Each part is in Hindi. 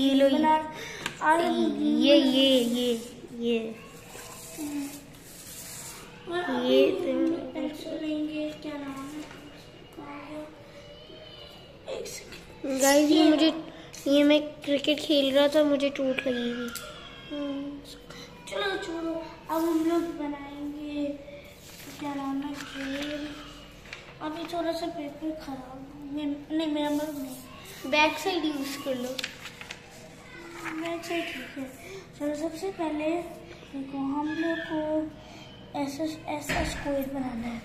ये ये। ये ये और ये। अभी तो- पेंसिल लेंगे क्या नाम है गाइस ये मुझे ये मैं क्रिकेट खेल रहा था मुझे चोट लगी थी। चलो छोड़ो अब हम लोग बनाएँगे क्या नाम है खेल अभी थोड़ा सा पेपर खराब नहीं मेरा मर नहीं बैक साइड यूज़ कर लो। वैसे ठीक है चलो सबसे पहले देखो हम लोग को ऐसा ऐसा स्क्वायर बनाना है।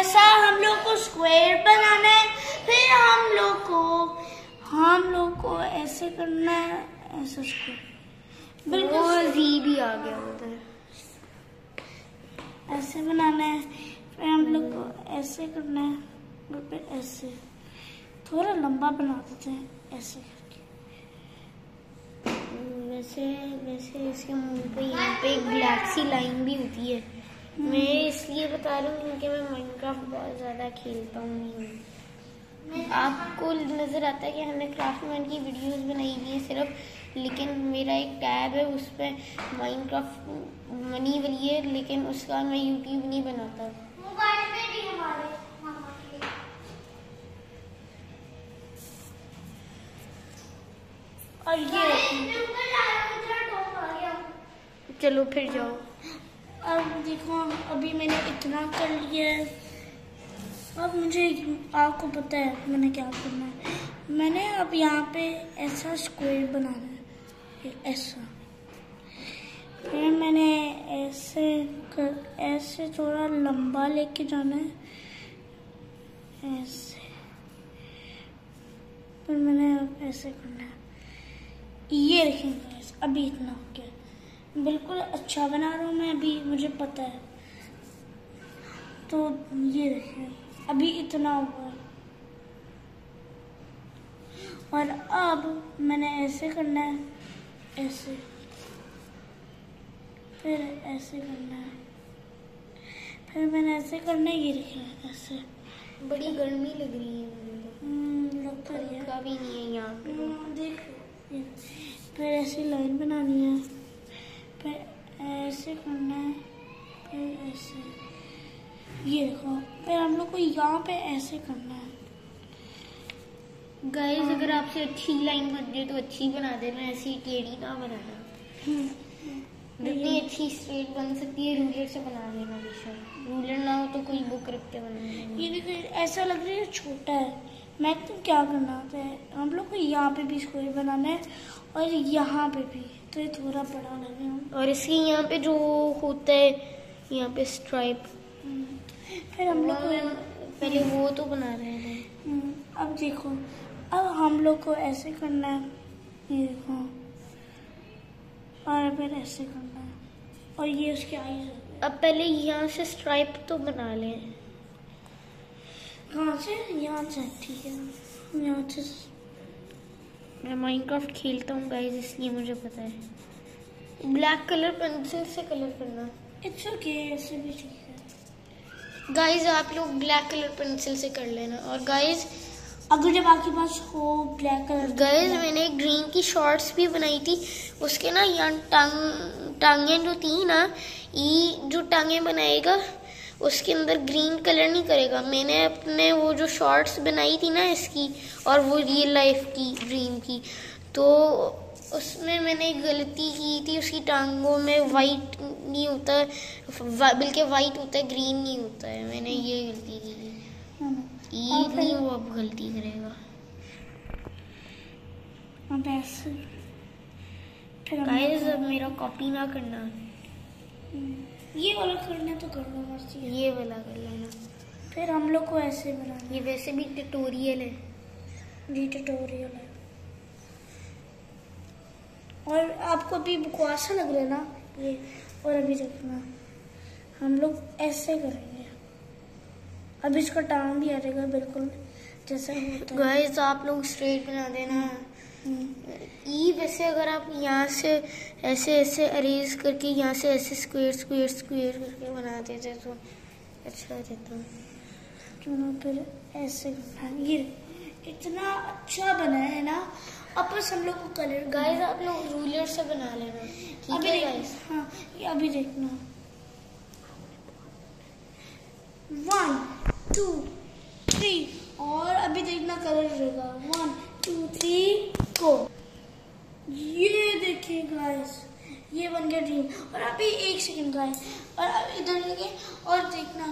ऐसा हम लोग को स्क्वायर बनाना है। फिर हम लोग को हम लोग को ऐसे करना है ऐसा स्क्वायर बिल्कुल जी भी आ गया उधर। ऐसे बनाना है। फिर हम लोग को ऐसे करना है। और फिर ऐसे। थोड़ा लंबा बना देते हैं ऐसे। वैसे वैसे इसके मुँह पे यहाँ पे एक ब्लैक सी लाइन भी होती है। मैं इसलिए बता रही हूँ क्योंकि मैं माइनक्राफ्ट बहुत ज़्यादा खेलता हूँ। आपको नज़र आता है कि हमने क्राफ्टमैन की वीडियोस बनाई हुई है सिर्फ़, लेकिन मेरा एक टैब है उस पर माइनक्राफ्ट बनी हुई है, लेकिन उसका मैं यूट्यूब नहीं बनाता। और ये चलो फिर जाओ। अब देखो, अभी मैंने इतना कर लिया है। अब मुझे आपको पता है मैंने क्या करना है। मैंने अब यहाँ पे ऐसा स्क्वायर बनाना है। ऐसा। फिर मैंने ऐसे कर, ऐसे थोड़ा लंबा लेके जाना है। ऐसे। फिर मैंने अब ऐसे करना है। ये रखेंगे अभी इतना हो गया। बिल्कुल अच्छा बना रहा हूँ मैं अभी मुझे पता है। तो ये देखिए अभी इतना हुआ। और अब मैंने ऐसे करना है ऐसे फिर ऐसे करना है। फिर मैंने ऐसे करना है ये देखिए ऐसे। बड़ी गर्मी लग रही है मुझे। हम्म, लग तो रही है। नहीं है यहाँ पे। हाँ, देख फिर ऐसी लाइन बनानी है। ऐसे करना है फिर ऐसे। ये देखो फिर हम लोग को यहाँ पे ऐसे करना है। गाइस अगर आपसे अच्छी लाइन बन जाए तो अच्छी बना देना ऐसी टेढ़ी ना बनाना। हम्म, जितनी अच्छी स्ट्रेट बन सकती है रूलर से बना लेना हमेशा। रूलर ना हो तो कोई बुक रख के बना ये देखो ऐसा लग रहा है छोटा है। मैं तो क्या करना होता है? हम लोग को यहाँ पे भी स्क्वायर बनाना है। और यहाँ पे भी तो ये थोड़ा बड़ा लगे हम और इसके यहाँ पे जो होता है यहाँ पे स्ट्राइप फिर हम लोग पहले वो तो बना रहे हैं। हम्म, अब देखो अब हम लोग को ऐसे करना है। ये देखो। और फिर ऐसे करना है। और ये उसके आईज अब पहले यहाँ से स्ट्राइप तो बना लें। कहाँ से? यहाँ से ठीक है। यहाँ से मैं माइनक्राफ्ट खेलता हूँ गाइस इसलिए मुझे पता है। ब्लैक कलर पेंसिल से कलर करना। इट्स ओके ऐसे भी ठीक है। गाइस आप लोग ब्लैक कलर पेंसिल से कर लेना। और गाइस अगर जब आपके पास हो ब्लैक कलर गाइस मैंने एक ग्रीन की शॉर्ट्स भी बनाई थी। उसके ना यहाँ टांग टांगे जो थी ना ये जो टांगे बनाएगा उसके अंदर ग्रीन कलर नहीं करेगा। मैंने अपने वो जो शॉर्ट्स बनाई थी ना इसकी और वो रियल लाइफ की ड्रीम की तो उसमें मैंने एक गलती की थी। उसकी टांगों में वाइट नहीं होता वा, बल्कि वाइट होता है ग्रीन नहीं होता है। मैंने ये गलती की थी। ये नहीं वो अब गलती करेगा। गाइस अब मेरा कॉपी ना करना। को- ये वाला करना तो कर लो मर्ज़ी है। ये वाला कर लेना। फिर हम लोग को ऐसे बनाना ये वैसे भी ट्यूटोरियल है। जी ट्यूटोरियल है। और आपको अभी बकवास लग रहा है ना? ये और अभी देखना हम लोग ऐसे करेंगे। अब इसका टांग भी आ जाएगा बिल्कुल जैसा होता है। गाइस आप लोग स्ट्रेट बना देना। ई वैसे अगर आप यहाँ से ऐसे ऐसे अरेज करके यहाँ से ऐसे स्क्वेयर स्क्वेयर स्क्वेयर करके बना देते तो अच्छा रहता। चलो फिर ऐसे ये इतना अच्छा बना है ना अब बस हम लोग को कलर गाइस आप लोग रूलर से बना लेना। ठीक अभी है गाइस हाँ ये अभी देखना। वन टू थ्री और अभी देखना कलर रहेगा। वन टू थ्री गो ये देखिए गाइस ये बन गया ड्रीम और अभी एक सेकंड गाइस और अब इधर देखिए और देखना।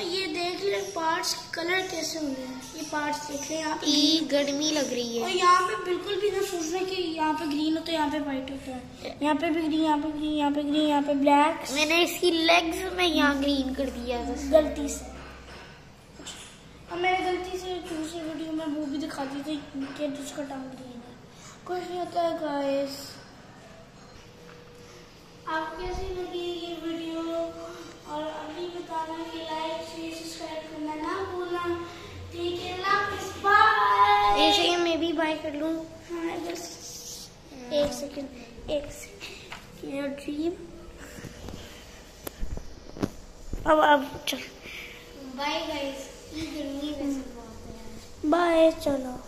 ये देख ले पार्ट्स कलर कैसे हो हैं ये पार्ट्स देख ले यहाँ पे गर्मी लग रही है। और यहाँ पे बिल्कुल भी ना सोच रहे कि यहाँ पे ग्रीन है यहाँ पे व्हाइट होता है। यहाँ पे भी ग्रीन यहाँ पे ग्रीन यहाँ पे ग्रीन यहाँ पे ब्लैक मैंने इसकी लेग्स में यहाँ ग्रीन कर दिया गलती से। और मैंने गलती से दूसरी वीडियो में वो भी दिखा दी थी कि जिसका टांग ग्रीन कुछ नहीं होता है गाइस आप कैसी लगी ये वीडियो और अभी बताना कि लाइक शेयर सब्सक्राइब करना ना भूलना. ठीक है ना बाय एक सेकंड मैं भी बाय कर लूँ। हाँ बस एक सेकंड एक सेकंड योर ड्रीम अब अब चल। बाय गाइस ई गर्मी है बाय चलो.